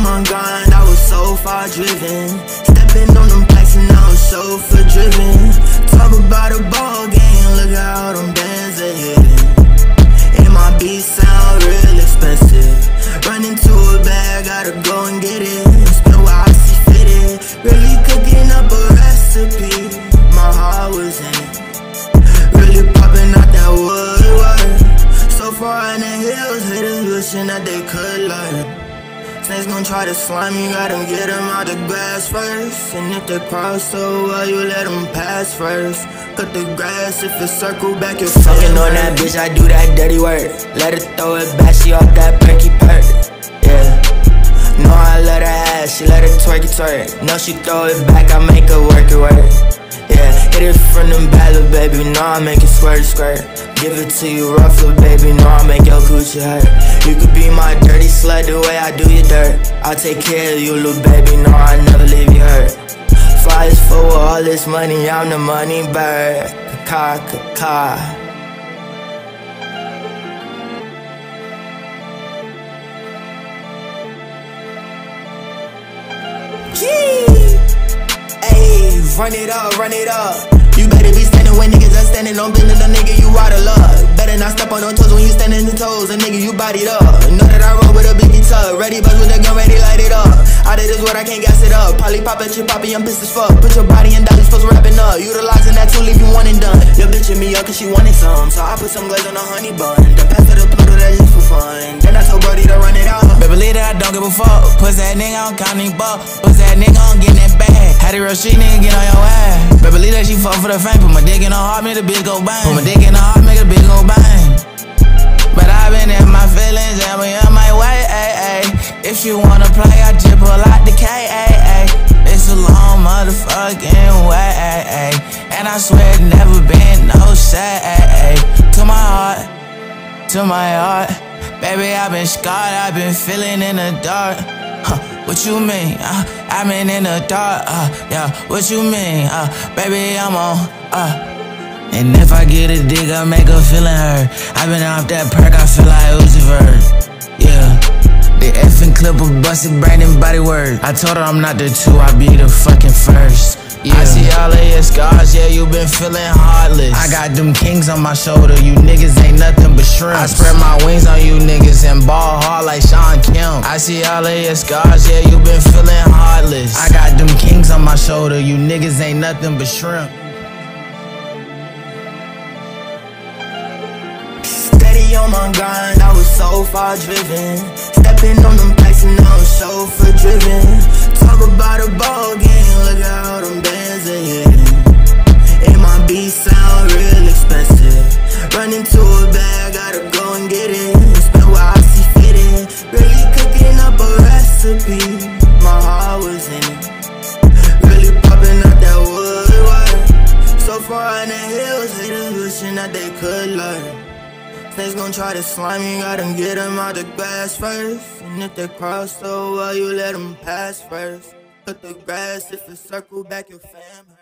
my grind, I was so far driven. Stepping on them packs and I was chauffeur driven. Talk about a ball game, look them bands they hitting. And my beats sound real expensive. Run into a bag, gotta go and get it. Spend what I see fitted. Really cooking up a recipe. My heart was in. Really popping out that woodwork. So far in the hills, haters wishing that they could learn. Snakes gon' try to slime you, gotta get them out the grass first. And if they cross so well, you let them pass first. Cut the grass if it circle back, you're Fucking on that bitch, I do that dirty work. Let her throw it back, she off that perky perk. Yeah. No, I let her ass, she let her twerk it twerk. No, she throw it back, I make her work it work. Yeah, hit it from them ballad, baby. No, I make it squirt squirt. Give it to you rough, little baby. No, I make your coochie hurt. You could be my dirty slut the way I do your dirt. I'll take care of you, little baby. No, I never leave you hurt. Flies for all this money, I'm the money bird. Ka ka ka. Run it up, run it up. You better be standing on business, a nigga, you out of luck. Better not step on no toes when you standing in toes, a nigga, you bodied up. Know that I roll with a biggie tub, ready buzz with a gun, ready light it up. Out of this world, I can't gas it up. Probably pop at your poppy, I'm pissed as fuck. Put your body in dollies, supposed to wrapping up. Utilizing that tool, leave you one and done. Your bitch hit me up cause she wanted some, so I put some glaze on a honey bun. The pass to the Pluto, that's just for fun. Then I told Brody to run it out. Baby, believe that I don't give a fuck. Pussy that nigga on counting buck. Pussy that nigga on getting that bag. Had the real shit, nigga, get on your ass. Baby, believe that she fuck for the fame. Put my dick in her heart, make the bitch go bang. Put my dick in her heart, make the bitch go bang. But i been in my feelings, and we on my way, ay, ay. If she wanna play, I just pull out the K, ay, ay. It's a long motherfucking way, ay, ay. And I swear it never been no say, To my heart, to my heart. Baby, I've been scarred, I've been feeling in the dark. Huh, what you mean? Uh, I've been in the dark, uh, yeah, what you mean? Uh, baby, I'm on, uh. And if I get a dig, I make her feeling hurt. i been off that perk, I feel like Uzi Vert. The effing clip of busted Brandon body word. I told her I'm not the two, I be the fucking first. Yeah. I see all of your scars, yeah, you been feeling heartless. I got them kings on my shoulder, you niggas ain't nothing but shrimp. I spread my wings on you niggas and ball hard like Shawn Kemp. I see all of your scars, yeah, you been feeling heartless. I got them kings on my shoulder, you niggas ain't nothing but shrimp. On my grind, I was so far driven. Stepping on them packs and I was chauffeur driven. Talk about a ball game, look at all them bands they hitting. And my beats sound real expensive. Run into a bag, gotta go and get it. Spend what I see fitted. Really cooking up a recipe. My heart was in it. Really popping out that woodwork. So far in the hills, haters wishing that they could learn. Snakes gon' try to slime you, gotta get them out the grass first. And if they cross well, you let them pass first. Cut the grass if it circle back your family.